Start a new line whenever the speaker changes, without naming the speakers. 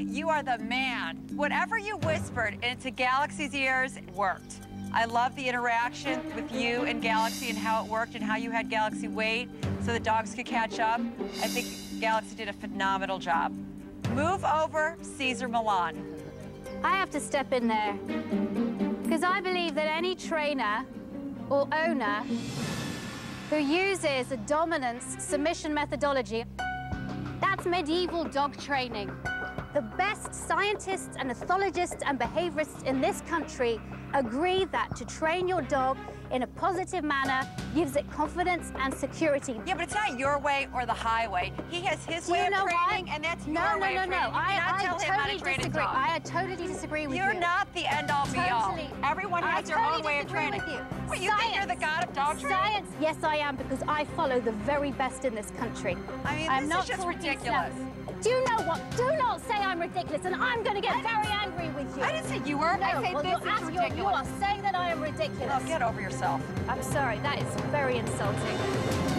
You are the man. Whatever you whispered into Galaxy's ears worked. I love the interaction with you and Galaxy and how it worked and how you had Galaxy wait so the dogs could catch up. I think Galaxy did a phenomenal job. Move over Cesar Millan.
I have to step in there because I believe that any trainer or owner who uses a dominance submission methodology, that's medieval dog training. The best scientists and ethologists and behaviorists in this country agree that to train your dog in a positive manner gives it confidence and security.
Yeah, but it's not your way or the highway. He has his
Do
way
you
of training,
what?
and that's
no,
your
no,
way
no,
of
no.
training. You
I,
cannot
I
tell him how to
totally disagree. I totally disagree with
You're
you.
not the end all be all.
Totally.
Everyone
I
has their
totally
own way of training.
with you.
What, you think you're the god
Science, yes, I am, because I follow the very best in this country.
I mean,
I'm not
just ridiculous.
stuff. Do you know what? Do not say I'm ridiculous, and I'm going to get very angry with you.
I didn't say you were.
No,
I say
well,
this
you're
is ridiculous.
You are saying that I am ridiculous.
Oh, get over yourself.
I'm sorry, that is very insulting.